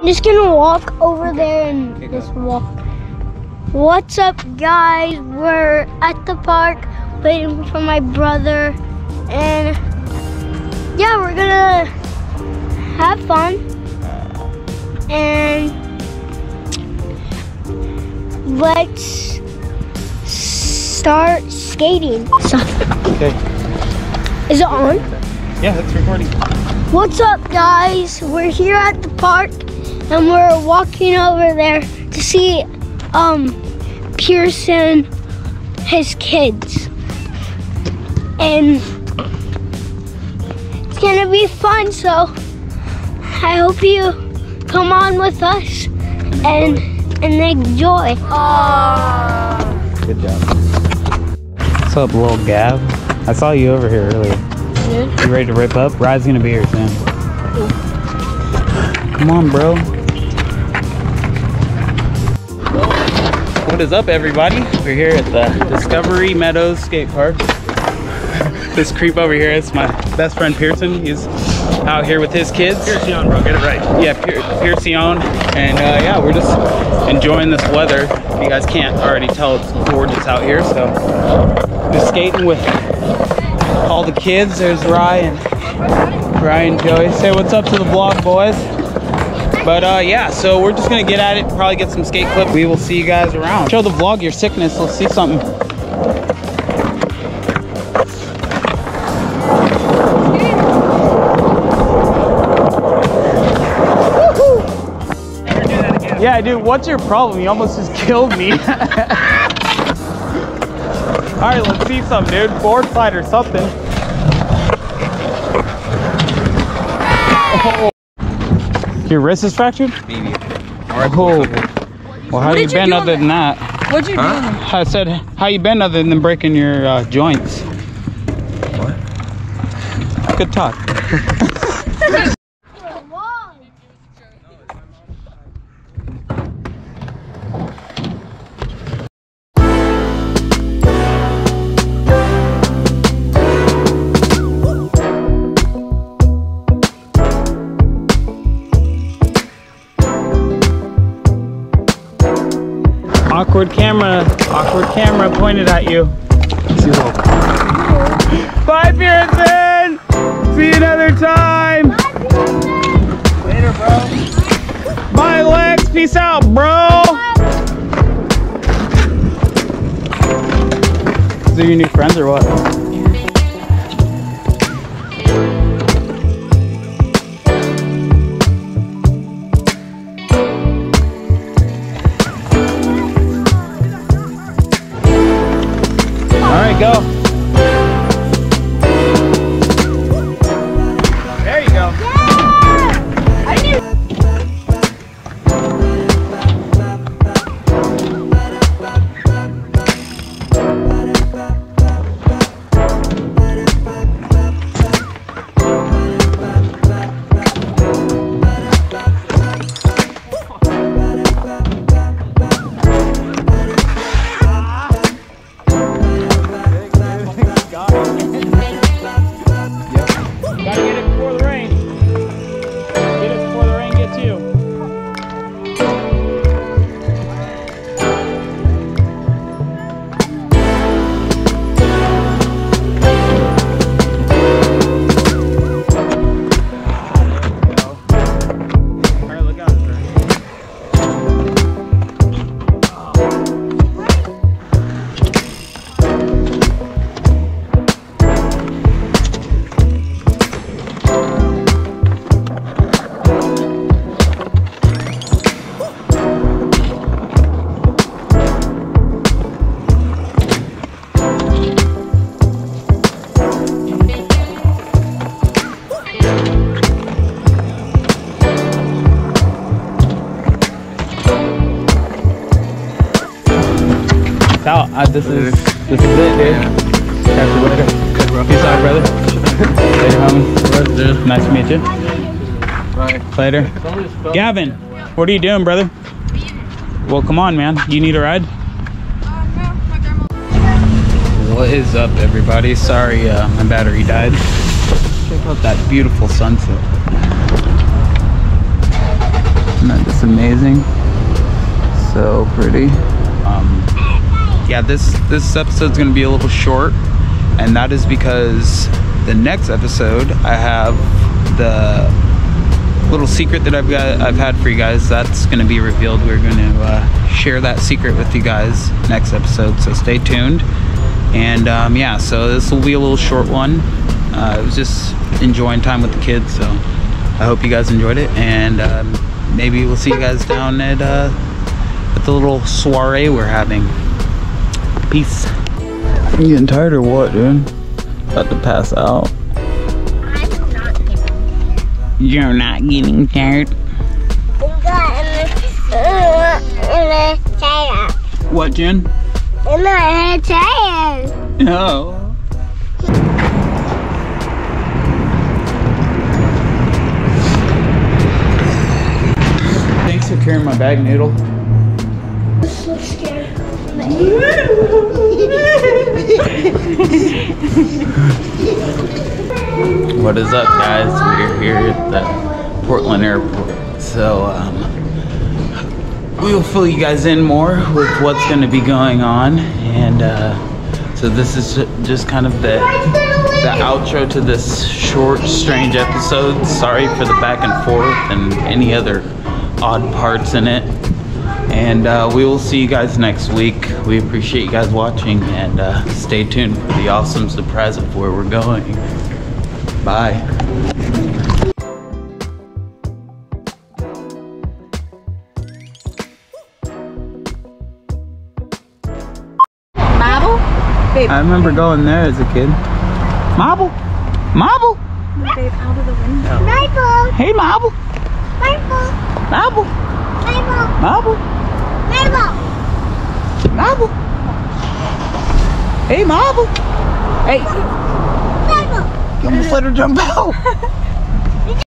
I'm just gonna walk over there and Okay, just walk. What's up, guys? We're at the park waiting for my brother, and yeah, we're gonna have fun and let's start skating. So, Okay. is it on? Yeah, it's recording. What's up, guys? We're here at the park and we're walking over there to see um Pearson his kids. And it's gonna be fun, so I hope you come on with us and and enjoy. Good job. What's up, little Gab? I saw you over here earlier. You ready to rip up? Ride's gonna be here soon. Come on, bro. What is up, everybody? We're here at the Discovery Meadows Skate Park. this creep over here is my best friend Pearson. He's out here with his kids. Pearson, bro, get it right. Yeah, Pier- Piercion. And uh, yeah, we're just enjoying this weather. If you guys can't already tell, it's gorgeous out here. So just skating with all the kids. There's Ryan, Ryan, Joey. Say what's up to the vlog, boys. But uh, yeah, so we're just gonna get at it. Probably get some skate clips. We will see you guys around. Show the vlog your sickness. Let's see something. Yeah, dude, what's your problem? You almost just killed me. All right, let's see some, dude. Board fight or something. Oh. Your wrist is fractured? Maybe. Oh. Well, how you did you been do other than that? What'd you do? I said, how you been other than breaking your uh, joints? What? Good talk. Awkward camera, awkward camera pointed at you. Bye, Pearson! See you another time! Later, bro. Bye, Lex! Peace out, bro! These are your new friends or what? Gotta out. Uh, this is this is it, dude. Catch you later. Peace out, brother. later, homie. Nice to meet you. Bye. Later. Gavin, what are you doing, brother? Well, come on, man. You need a ride? What is up, everybody? Sorry, uh, my battery died. Check out that beautiful sunset. Isn't that just amazing. So pretty. Um, yeah, this this episode's gonna be a little short, and that is because the next episode I have the little secret that I've got I've had for you guys. That's gonna be revealed. We're gonna uh, share that secret with you guys next episode. So stay tuned. And um, yeah, so this will be a little short one. Uh, it was just enjoying time with the kids. So I hope you guys enjoyed it, and um, maybe we'll see you guys down at uh, at the little soiree we're having. Peace. You getting tired or what, dude? About to pass out. I'm not gonna. You're not getting tired. What, Jen? I'm not tired. No. Thanks for carrying my bag, Noodle. What is up, guys? We're here at the Portland airport. So, um, we'll fill you guys in more with what's going to be going on. And uh, so, this is just kind of the, the outro to this short, strange episode. Sorry for the back and forth and any other odd parts in it. And uh, we will see you guys next week. We appreciate you guys watching and uh, stay tuned for the awesome surprise of where we're going. Bye. Marble? Babe, I remember going there as a kid. Marble! Marble! babe, out of the window. Marble, Hey, Marble! marble, Marble! marble, Marble! marble. Marble! Hey, Marble! Hey! Marble. You almost let her jump out!